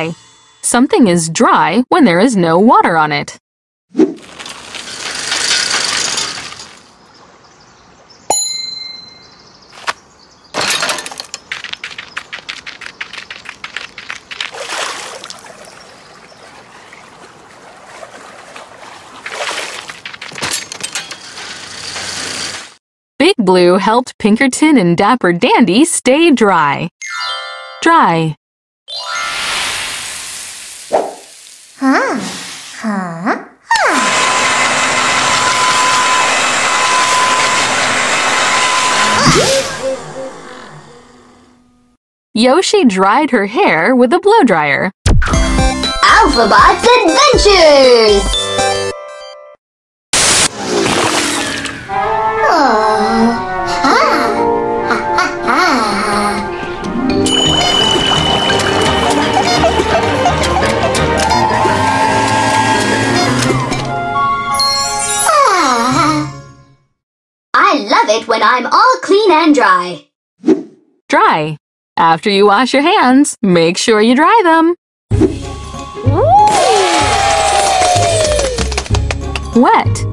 dry. Something is dry when there is no water on it. Big Blue helped Pinkerton and Dapper Dandy stay dry. Dry. Huh? Huh? Yoshi dried her hair with a blow dryer. Alphabot's Adventures! It when I'm all clean and dry. Dry. After you wash your hands, make sure you dry them. Wet.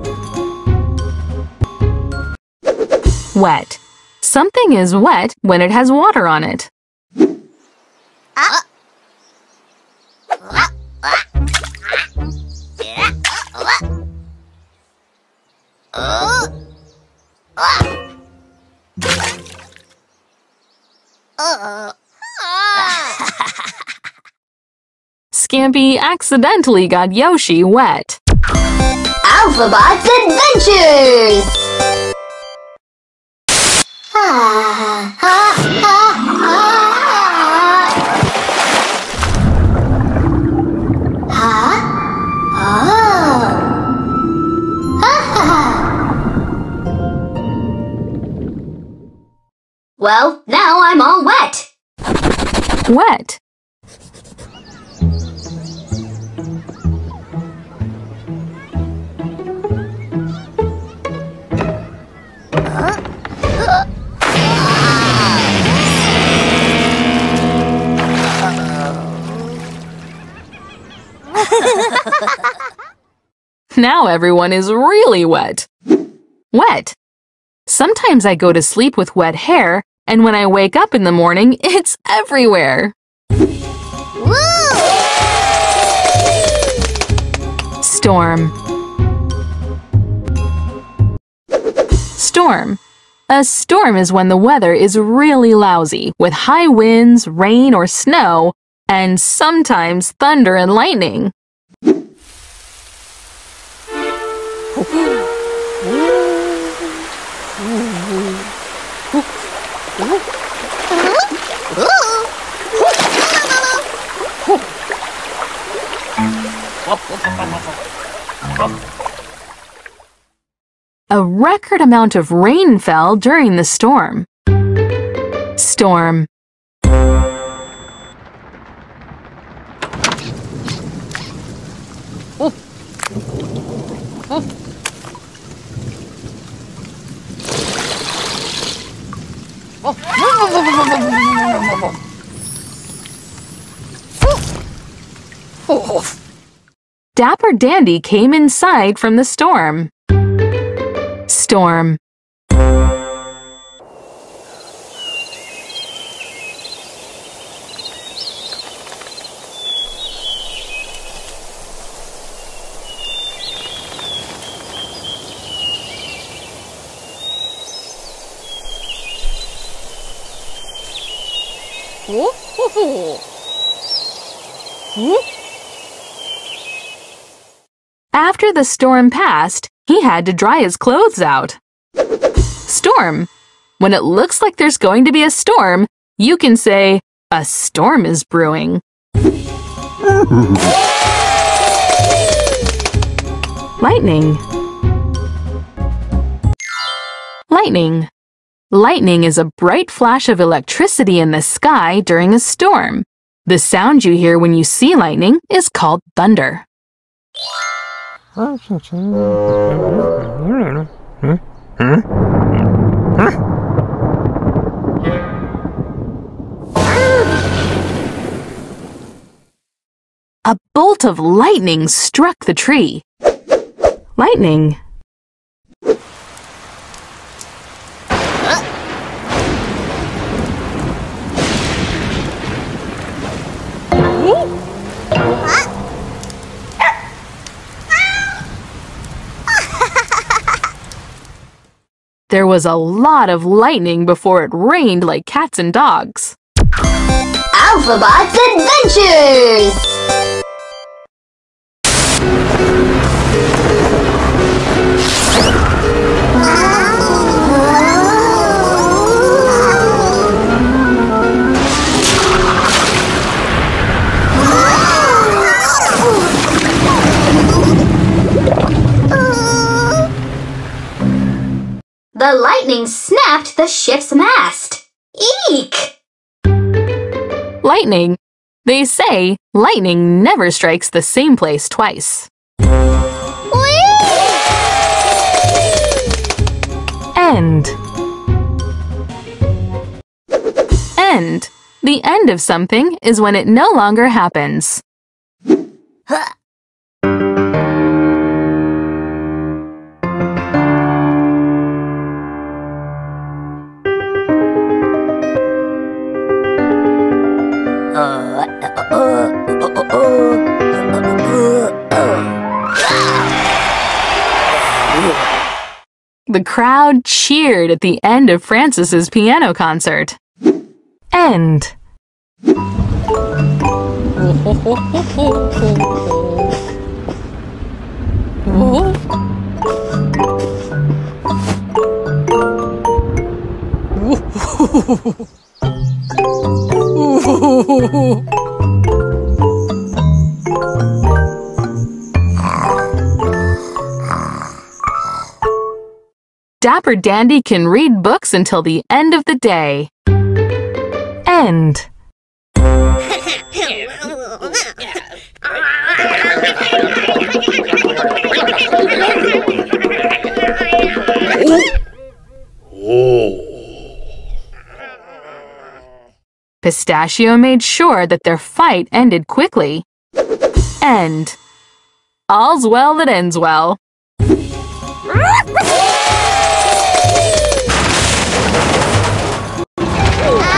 Wet. Something is wet when it has water on it. Scampy accidentally got Yoshi wet. Alphabot's Adventures! Well, now I'm all wet. Wet. Now everyone is really wet. Wet. Sometimes I go to sleep with wet hair, and when I wake up in the morning, it's everywhere. Storm. Storm. A storm is when the weather is really lousy, with high winds, rain, or snow, and sometimes thunder and lightning. A record amount of rain fell during the storm. Storm. Dapper Dandy came inside from the storm. Storm. After the storm passed, he had to dry his clothes out. Storm. When it looks like there's going to be a storm, you can say, a storm is brewing. Lightning. Lightning. Lightning is a bright flash of electricity in the sky during a storm. The sound you hear when you see lightning is called thunder. A bolt of lightning struck the tree. Lightning. There was a lot of lightning before it rained like cats and dogs. Alphabot's Adventures! The lightning snapped the ship's mast. Eek! Lightning. They say lightning never strikes the same place twice. End. End. The end of something is when it no longer happens. The crowd cheered at the end of Francis's piano concert. End. Dapper Dandy can read books until the end of the day. End. Pistachio made sure that their fight ended quickly. End. All's well that ends well. Ah!